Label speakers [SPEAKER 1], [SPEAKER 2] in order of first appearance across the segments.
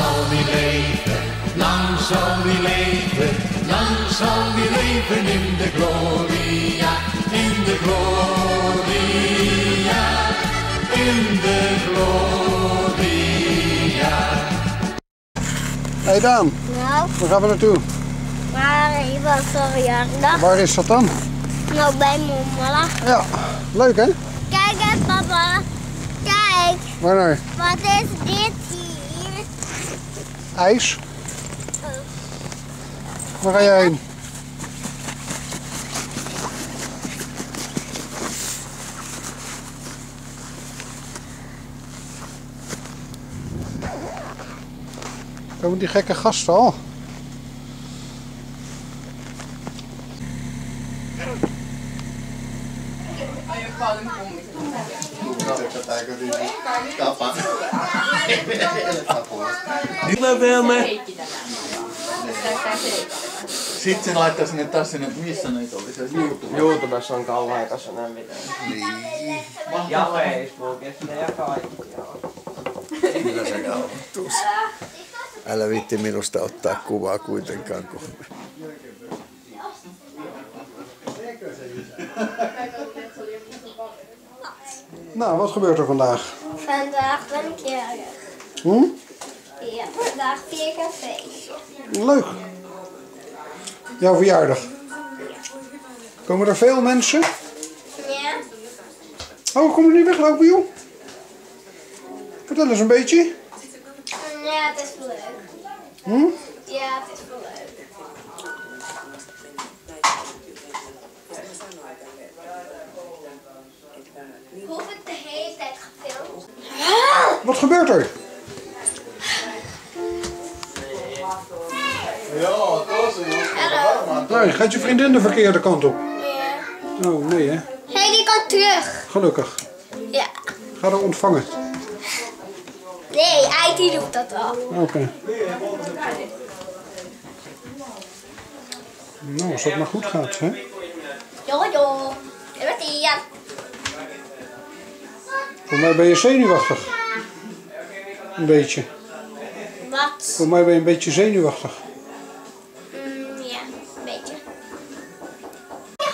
[SPEAKER 1] zal die leven, lang zal die leven, lang zal die leven in de gloria, in de gloria, in de gloria.
[SPEAKER 2] Hey Daan,
[SPEAKER 3] Nou,
[SPEAKER 2] waar gaan we naartoe?
[SPEAKER 3] maar ik was verjaardag.
[SPEAKER 2] Waar is dat dan?
[SPEAKER 3] Nou, bij Mommela.
[SPEAKER 2] Ja, leuk hè?
[SPEAKER 3] Kijk eens, papa. Kijk,
[SPEAKER 2] Waar naar?
[SPEAKER 3] wat is dit hier?
[SPEAKER 2] IJs. Waar ga jij heen? Komen die gekke gasten al?
[SPEAKER 4] Kyllä vielä me. Sitten sen laittaa sinne taas sinne, missä näitä oli se YouTube.
[SPEAKER 5] YouTubessa on kauheita sen videoita. Ja Facebookissa ja kaikkialla.
[SPEAKER 6] Kyllä se nauhoittuus. Älä viitti minusta ottaa kuvaa kuitenkaan, kun
[SPEAKER 2] Nou, wat gebeurt er vandaag?
[SPEAKER 3] Vandaag ben ik jarig.
[SPEAKER 2] Hm?
[SPEAKER 3] Ja, vandaag vier ik een feestje.
[SPEAKER 2] Leuk. Jouw verjaardag. Komen er veel mensen?
[SPEAKER 3] Ja?
[SPEAKER 2] Oh, kom je niet weglopen, joh? Vertel eens een beetje.
[SPEAKER 3] Ja, het is wel leuk.
[SPEAKER 2] Hm?
[SPEAKER 3] Ja, het is wel leuk ik de hele tijd gefilmd?
[SPEAKER 2] Wat gebeurt er? Nee, gaat je vriendin de verkeerde kant op?
[SPEAKER 3] Ja.
[SPEAKER 2] Oh, nee hè?
[SPEAKER 3] Hé, hey, die kan terug.
[SPEAKER 2] Gelukkig.
[SPEAKER 3] Ja.
[SPEAKER 2] Ga er ontvangen.
[SPEAKER 3] Nee, IT doet dat al.
[SPEAKER 2] Oké. Nou, als dat maar goed gaat, hè?
[SPEAKER 3] Jo, jo.
[SPEAKER 2] Voor mij ben je zenuwachtig. Een beetje.
[SPEAKER 3] Wat?
[SPEAKER 2] Voor mij ben je een beetje zenuwachtig.
[SPEAKER 3] Mm, ja, een beetje.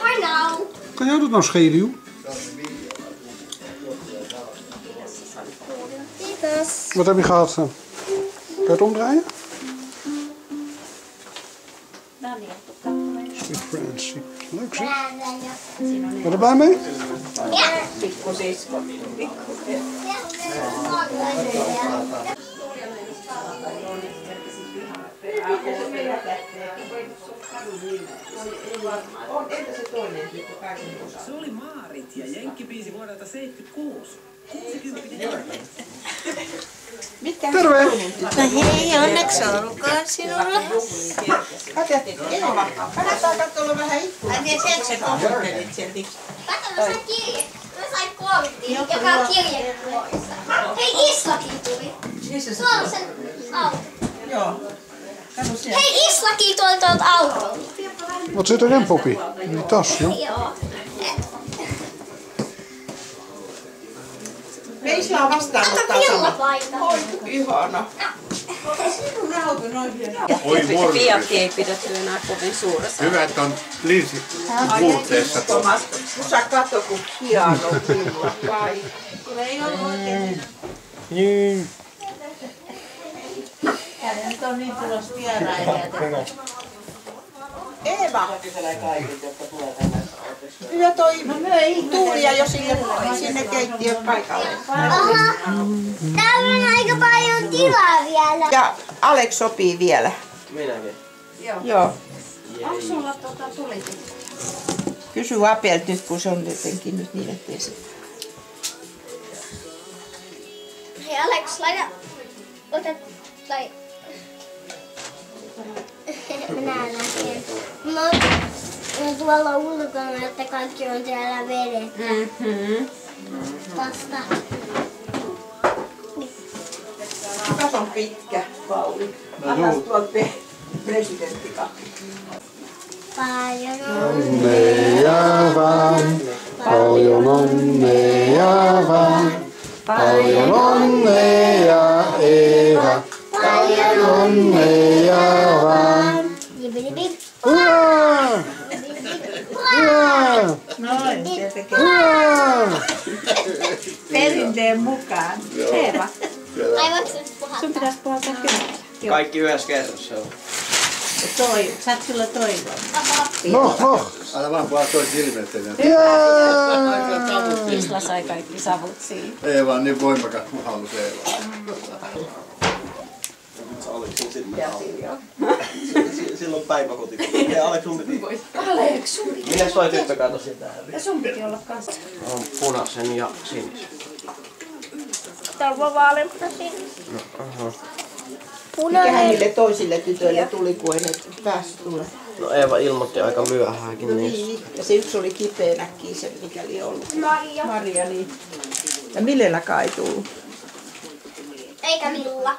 [SPEAKER 3] Hoi nou.
[SPEAKER 2] Kan jou dat nou schelen, joh? Wat heb je gehad? dan? Kan je het omdraaien? Sweet Friends. Leuk zeg. Ben je er blij mee?
[SPEAKER 3] Ja.
[SPEAKER 7] Se oli Maarit ja Jenkkibiisi vuodelta 76. 60
[SPEAKER 2] Terve!
[SPEAKER 8] No hei, onneksi olkoon sinulle. Ai niin, sieltä se kommentit sieltä.
[SPEAKER 3] Kato, mä sain kirje. Mä sain kortin, joka on kirjekuorissa. Hei, Islakin tuli. Tuolla on sen auto.
[SPEAKER 5] Joo.
[SPEAKER 3] Hei, Islakin tuli tuolta autolta.
[SPEAKER 2] Wat zit erin, Poppy? In die tas, joh.
[SPEAKER 3] Joo.
[SPEAKER 5] Meillä on
[SPEAKER 3] Kato
[SPEAKER 4] Oi morjens.
[SPEAKER 8] Fiatti ei pidetty enää kovin suuressa.
[SPEAKER 4] Hyvä, että on linsit puutteessa.
[SPEAKER 5] Tomas, sä katso kun hieno villapaita. Ei ole oikein. Eeva. Kyllä toi Tuulia jo sinne, sinne keittiön paikalle.
[SPEAKER 3] Aha. Täällä on aika paljon tilaa vielä.
[SPEAKER 5] Ja Alex sopii vielä.
[SPEAKER 9] Minäkin.
[SPEAKER 5] Joo.
[SPEAKER 8] Onko sulla tuota tulitin?
[SPEAKER 5] Kysy Apelta nyt, kun se on jotenkin nyt niin, ettei se...
[SPEAKER 3] Hei Alex, laita... Ota... Tai... Minä lähden. No tuolla ulkona, että kaikki on siellä vedet.
[SPEAKER 8] Mm-hmm.
[SPEAKER 3] Tosta.
[SPEAKER 5] Kukas on pitkä, Pauli? Anna tuolta pe- presidenttikakki.
[SPEAKER 3] Paljon on
[SPEAKER 2] Onnea vaan, paljon onnea vaan. Paljon onnea, Eeva.
[SPEAKER 3] paljon
[SPEAKER 2] onnea vaan.
[SPEAKER 3] Jibbidi-bib.
[SPEAKER 2] Hurraa! Hurraa!
[SPEAKER 5] Noin, se tekee perinteen mukaan. Eeva,
[SPEAKER 3] puhata?
[SPEAKER 5] sun pitäisi puhaltaa kynällä.
[SPEAKER 9] Kaikki yhdessä kerrassa on.
[SPEAKER 5] Toi, saat kyllä toivoa.
[SPEAKER 2] Noh, noh.
[SPEAKER 4] Älä vaan puhua toi silmetten.
[SPEAKER 2] Jaa!
[SPEAKER 5] Isla sai kaikki savut siinä.
[SPEAKER 4] Ei vaan niin voimakas puhallus Eeva.
[SPEAKER 9] Silloin päiväkoti. Ja Aleks sun piti. Aleks sun piti. Minä toi tyttö kato sitä?
[SPEAKER 5] Ja sun piti olla kanssa.
[SPEAKER 9] On punaisen ja sinisen.
[SPEAKER 3] Täällä on vaan vaaleanpunta siinä.
[SPEAKER 9] Aha.
[SPEAKER 5] Mikähän niille toisille tytöille tuli, kun ei ne päässyt tulla.
[SPEAKER 9] No Eeva ilmoitti aika myöhäänkin niin.
[SPEAKER 5] Niin, ja se yksi oli kipeänäkin se, mikäli ollut.
[SPEAKER 3] Maria.
[SPEAKER 5] Maria, niin. Ja Millellä kai tullut?
[SPEAKER 3] Eikä Milla.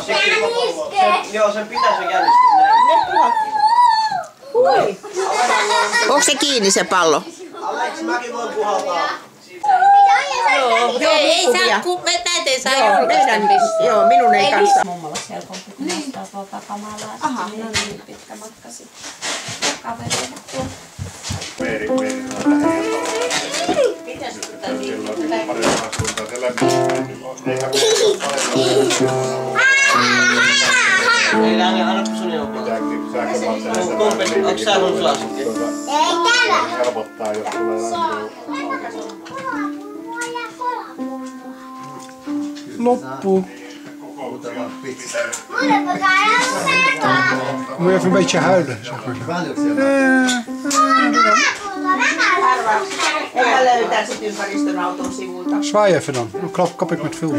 [SPEAKER 9] Aleksa, siksi sen, joo, sen pitäisi jännistyä näin.
[SPEAKER 5] Hui! Onko se kiinni se pallo?
[SPEAKER 9] Aleks, mäkin voin puhaltaa.
[SPEAKER 5] Joo, ei saa, kun me täytyy saa joo, meidän, joo, minun ei kanssa. Mummolla helpompi, kun nostaa tuolta kamalaa. Aha. Niin on niin pitkä matka sitten. Kavereille tuo.
[SPEAKER 4] Meeri, Meeri,
[SPEAKER 9] Ei lange anna
[SPEAKER 4] pysynyt
[SPEAKER 2] Loppu. Moet even een beetje huilen, zeg maar.
[SPEAKER 5] Ja. een.
[SPEAKER 2] Zwaai even dan, dan klap, kap ik met
[SPEAKER 5] film.